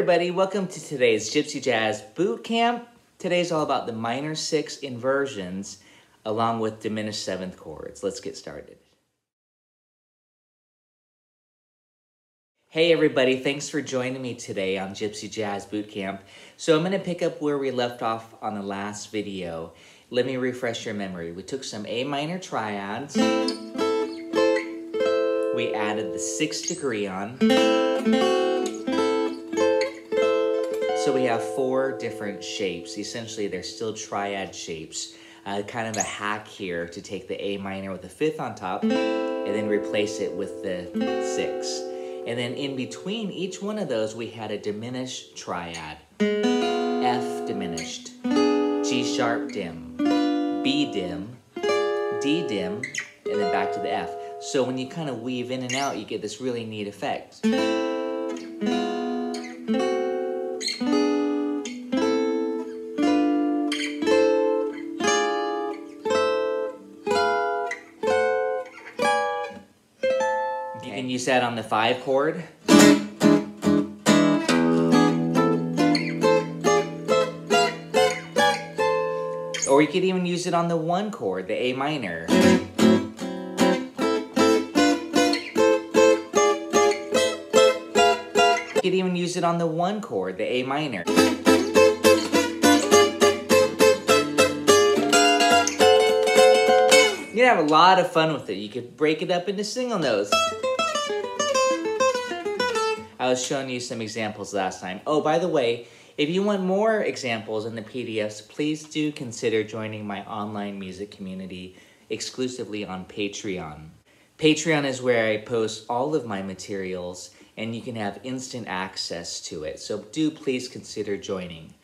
everybody, welcome to today's Gypsy Jazz Boot Camp. Today's all about the minor six inversions along with diminished seventh chords. Let's get started. Hey everybody, thanks for joining me today on Gypsy Jazz Boot Camp. So I'm going to pick up where we left off on the last video. Let me refresh your memory. We took some A minor triads. We added the sixth degree on. So we have four different shapes. Essentially, they're still triad shapes. Uh, kind of a hack here to take the A minor with the fifth on top and then replace it with the six. And then in between each one of those, we had a diminished triad. F diminished, G sharp dim, B dim, D dim, and then back to the F. So when you kind of weave in and out, you get this really neat effect. And you can use that on the five chord. Or you could even use it on the one chord, the A minor. You could even use it on the one chord, the A minor. You can have a lot of fun with it. You could break it up into single notes. I was showing you some examples last time. Oh, by the way, if you want more examples in the PDFs, please do consider joining my online music community exclusively on Patreon. Patreon is where I post all of my materials and you can have instant access to it. So do please consider joining.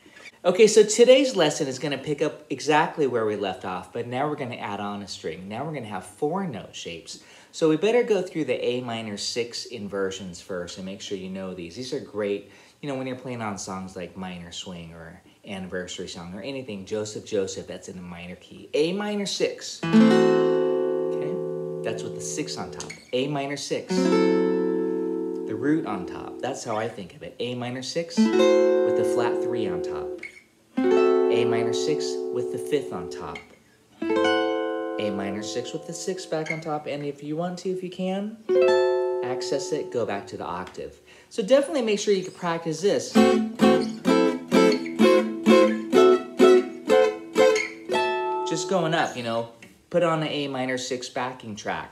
Okay, so today's lesson is going to pick up exactly where we left off, but now we're going to add on a string. Now we're going to have four note shapes. So we better go through the A minor six inversions first and make sure you know these. These are great, you know, when you're playing on songs like Minor Swing or Anniversary Song or anything, Joseph Joseph, that's in a minor key. A minor six. Okay, that's with the six on top. A minor six. The root on top. That's how I think of it. A minor six with the flat three on top. A minor 6 with the 5th on top. A minor 6 with the 6 back on top. And if you want to, if you can, access it, go back to the octave. So definitely make sure you can practice this. Just going up, you know, put on an A minor 6 backing track.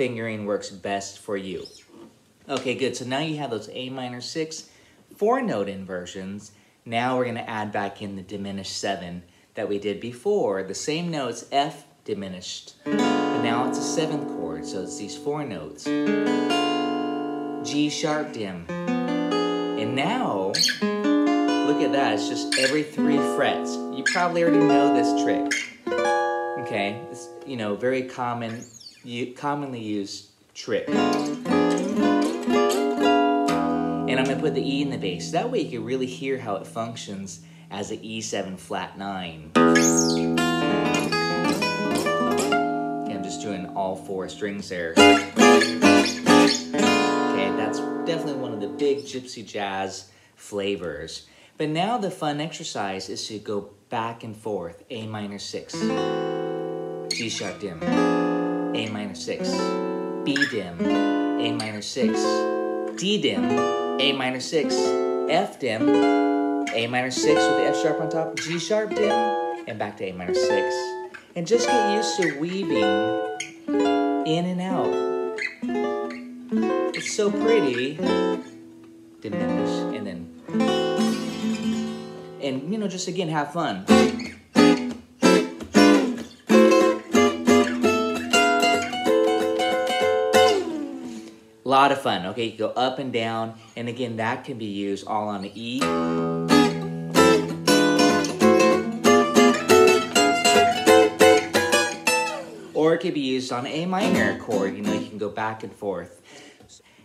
Fingering works best for you. Okay, good. So now you have those A minor 6 four note inversions. Now we're going to add back in the diminished 7 that we did before. The same notes, F diminished, but now it's a seventh chord, so it's these four notes. G sharp dim. And now, look at that, it's just every three frets. You probably already know this trick. Okay, it's, you know, very common commonly used trick. And I'm to put the E in the bass. That way you can really hear how it functions as an E7 flat 9. Okay, I'm just doing all four strings there. Okay, that's definitely one of the big gypsy jazz flavors. But now the fun exercise is to go back and forth. A minor 6, G sharp dim, a minor 6, B dim, A minor 6, D dim, A minor 6, F dim, A minor 6 with the F sharp on top, G sharp dim, and back to A minor 6. And just get used to weaving in and out. It's so pretty. Diminish, and then, and you know, just again, have fun. Lot of fun. Okay, you go up and down, and again, that can be used all on the E. Or it could be used on A minor chord. You know, you can go back and forth.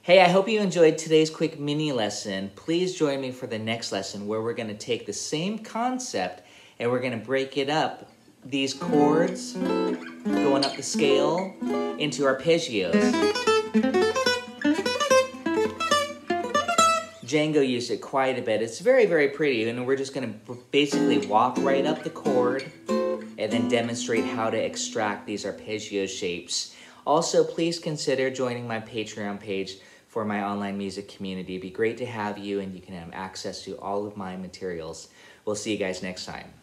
Hey, I hope you enjoyed today's quick mini lesson. Please join me for the next lesson where we're going to take the same concept and we're going to break it up, these chords going up the scale, into arpeggios. Django used it quite a bit. It's very, very pretty, and we're just going to basically walk right up the chord and then demonstrate how to extract these arpeggio shapes. Also, please consider joining my Patreon page for my online music community. It'd be great to have you, and you can have access to all of my materials. We'll see you guys next time.